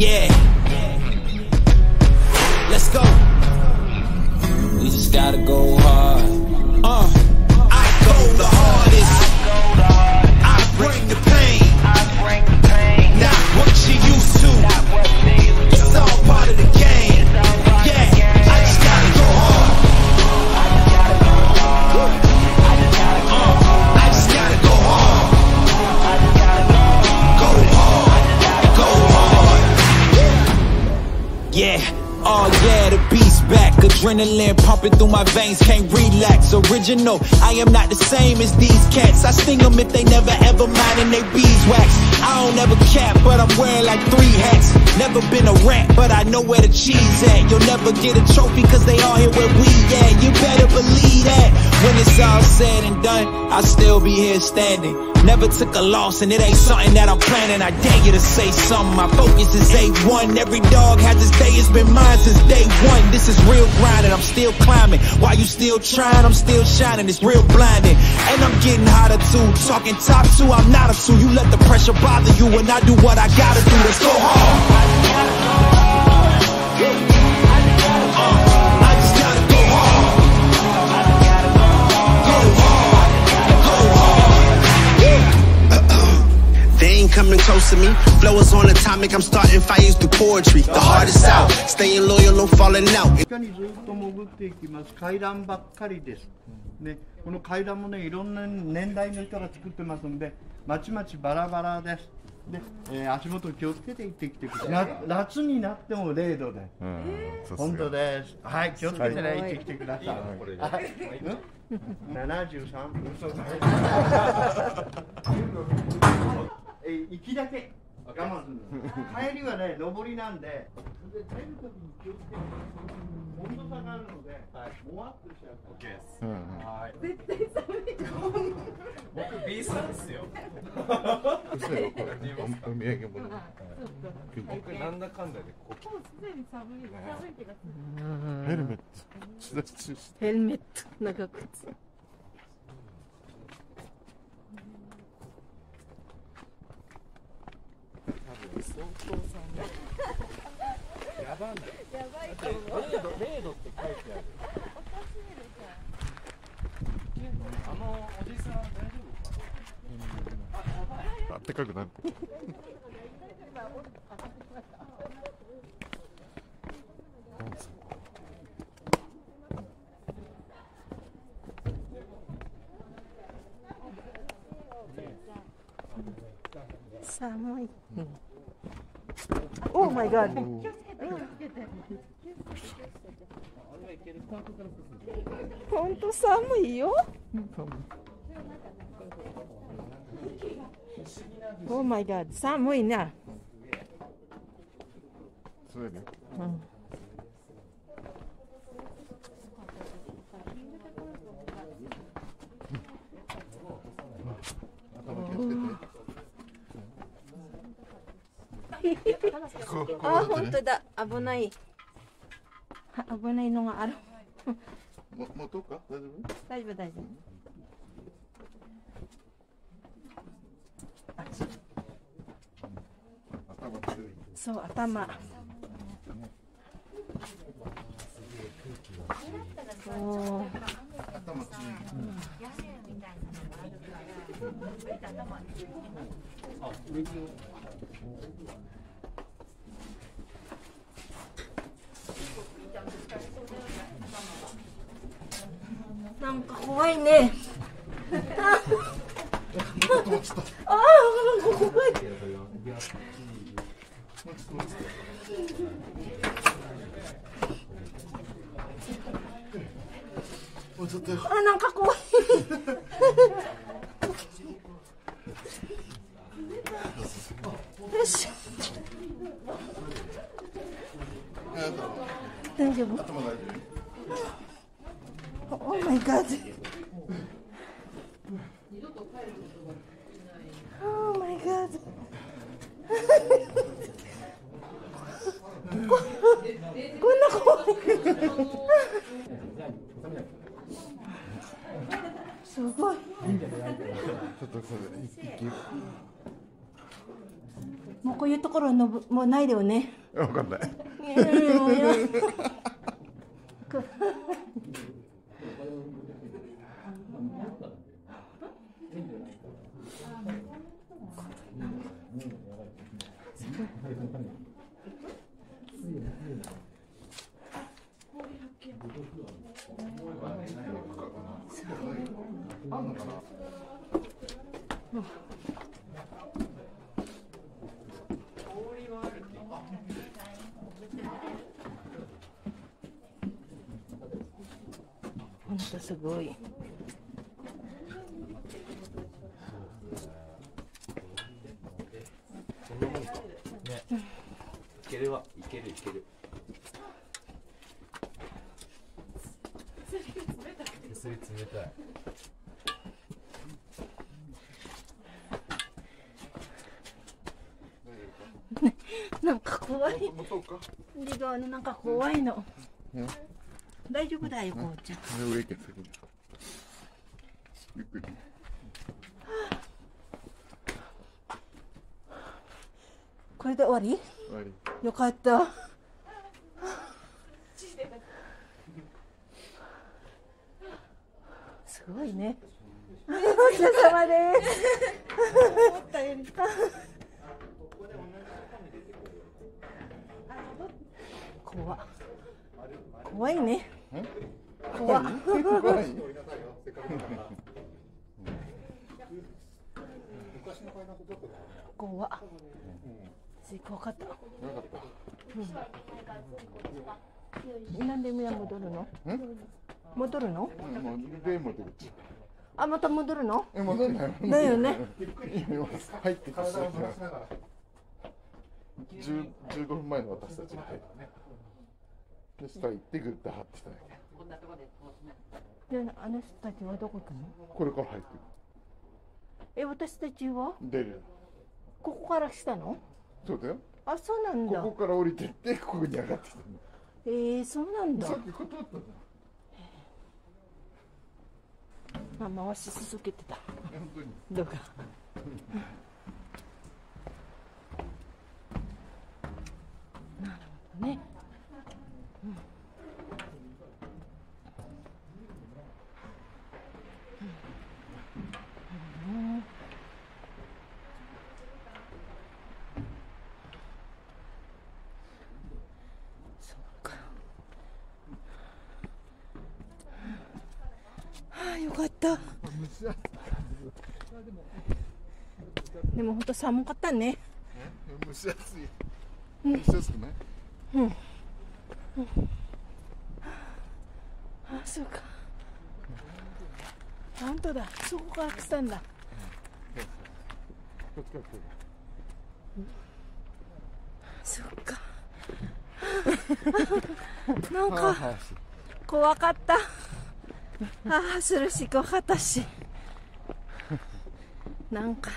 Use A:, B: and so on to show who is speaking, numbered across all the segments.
A: Yeah. Let's go. We just gotta go hard. Uh, I go the hardest. I bring the pain. Not what you used to. It's all part of the game. Adrenaline pumping through my veins, can't relax. Original, I am not the same as these cats. I sting them if they never ever mind and they beeswax. I don't ever cap, but I'm wearing like three hats. Never been a rat, but I know where the cheese at. You'll never get a trophy cause they all here where we at. You better believe that. When it's all said and done, I'll still be here standing. Never took a loss and it ain't something that I'm planning. I dare you to say something. My focus is A1. Every dog has his day, it's been mine since day one. This is real grinding, I'm still climbing. While you still trying, I'm still shining. It's real blinding. And I'm getting hotter too. Talking top two, I'm not a two. You let the pressure bother you and I do what I gotta do. Let's go hard.
B: Close to me. Flow is on atomic, I'm starting fires through poetry. The hardest out, staying loyal, no falling out.
C: 地下にずっと潜っていきます階段ばっかりです、ね、この階段もねいろんな年代の人が作ってますんでまちまちバラバラですで、えー足元気をつけていってきてくださいな夏になっても0度で本当ですはい気をつけてね行ってきてください、はいうん、73嘘だえー行きだけ。我慢するの。帰りはね上りなんで。で出る時に気をつけて温度差があるので、もわっとしちゃう
D: OK です。はい。絶対寒い。僕 B さんですよ。
E: 嘘よ。これおお土産物
D: 僕なんだかんだでここ。
E: ヘルメット。血出しして
F: ヘルメット。長靴
D: 相当寒い。やばい。やばいと思う。零度零度って書いてある。あのおじさん大丈夫か
E: あったかくなる
F: 寒い。マイガー本当寒いよ。オーマイガー寒いな。
E: そうやね
F: うん
E: 頭気をつけてこうこう
F: あ、
E: やってね
F: 本当だ。危ない。は危ないのがある。
E: も持とうか？大丈夫？
F: 大丈夫、大丈夫。そう、頭。そう。
E: 頭強い
F: か怖いね。ああ、怖あ、なんか怖い。よし。大丈夫。
E: 頭大丈
F: Oh my god. Oh my god. ここんな怖い。すごい。
E: 夫ちょっとそ
F: ういうところのもうないだよね。
E: わかんない
F: いやいやい。やこほんとすごい
D: いけるわ。いけるいける。薬冷たい。
F: なんか怖い。リドのなんか怖いの
E: うん
F: 大丈夫だよこうちゃん。
E: 上行け先にゆっくり
F: これで終わり？
E: 終わり。
F: よかった。すごいね。お疲れ様です。思ったより怖怖いね怖
E: 怖い
F: 怖かった？
E: なかった
F: なんでみんな戻るの？戻るの？
E: うん。もうで持ってくっち
F: あまた戻るの？
E: え戻んない
F: だよね。
E: 今入ってきた10 15分前の私たちが入ってで下行ってグッと張ってただけ
F: であの人たちはどこ行くの？
E: これから入って
F: え私たちは？
E: く出る
F: ここから来たの？
E: そうだよ。
F: あそうなんだ。
E: ここから降りてってここに上がってきたの。
F: えー、そうなんだ。
E: さっき断ったじゃん。
F: あ回し続けてた。
E: 本当に。
F: どうかなるほどね、うんうんそうかはあよかった でも本当寒かったね。
E: 蒸し暑い蒸し暑くない？
F: あ、そうか。本当だ。そこから来たんだ。
E: こっちから来てる
F: そっか。なんか怖かった。ああ、するし怖かったし。なんか。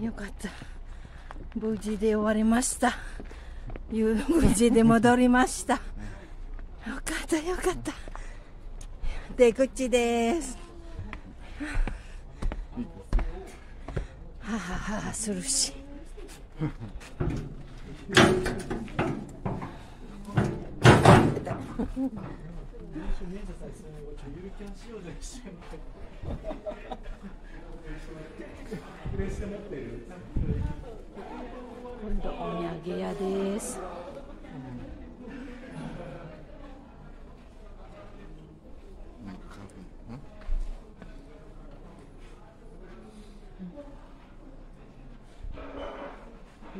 F: よかった。無事で終わりました。無事で戻りました。よかったよかった。出口です。ははははするし。今度お土産屋です。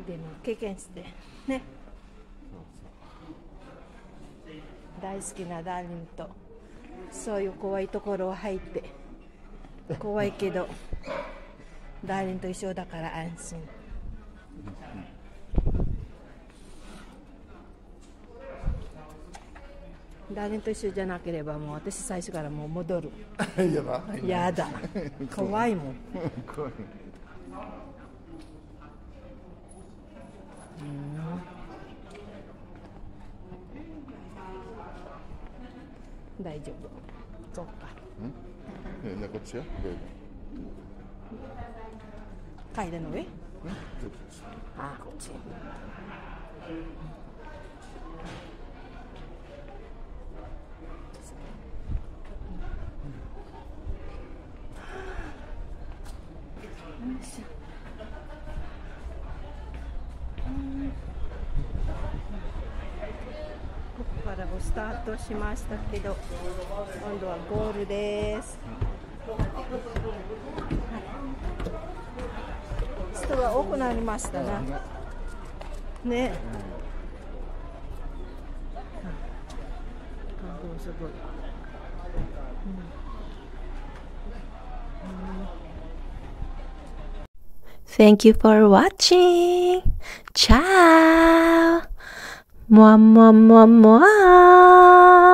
F: でも経験してね大好きなダーリンとそういう怖いところを入って怖いけどダーリンと一緒だから安心。ダーリンと一緒じゃなければもう私最初からもう戻る。
E: やだ
F: やだ。怖い。もん 大丈夫。そっか。
E: えなこっちや
F: 階段の上？あこっち。こスタートしましたけど今度はゴールです。はい。人が多くなりましたな。ね。観光すごい。
G: Thank you for watching. Ciao. 么么么么啊。